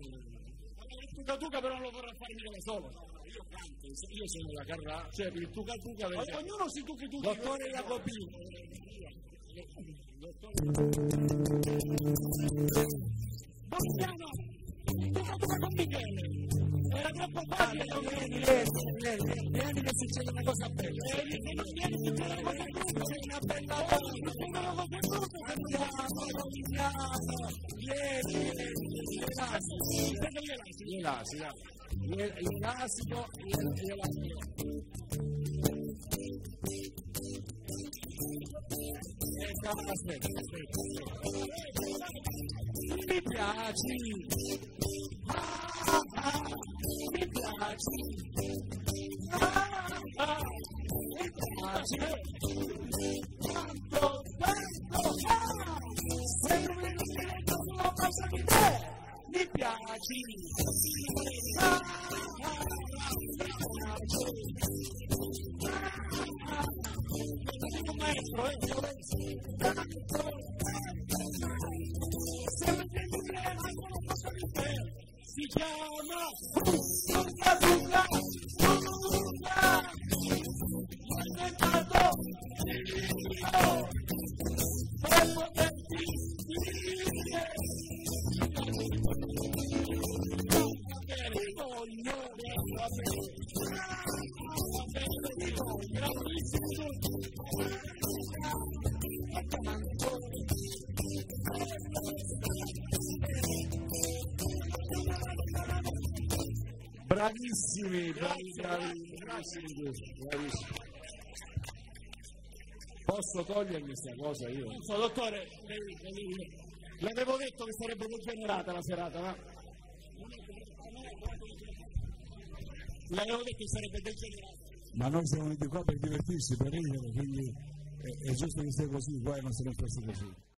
Il Tuca Tuca però non lo vorrà fare mica da solo. Io canto, io sono la carra, cioè il Tuca Tuca... Ognuno si tuchi tutti. Dottore Jacopini. Bastiano! Tuca Tuca con Michele! Era troppo facile! Vieni, vieni, vieni, che succede una cosa bella. Vieni, non vieni succede una cosa brutta! Una bella cosa! Succedono cose brutte! Andiamo, andiamo! Vieni, vieni, L'elasico, l'elasico, l'elasico. Aspetta, aspetta. Mi piaci! Ah, ah, mi piaci! Ah, ah, mi piaci! Tanto, tanto! Ah! Sembri che non passa di te! Mi piaci! Ah, ah, mi piaci! Ah, ah, un maestro, voglio grandissimo Bravissimi, bravi, bravi, bravissimi, bravissimi. Posso togliermi questa cosa io? Non so, dottore, l'avevo detto che sarebbe degenerata la serata, ma... Detto che sarebbe degenerata. Ma noi siamo venuti qua per divertirci, per ridere, quindi è, è giusto che sia così, poi non se ne fosse così.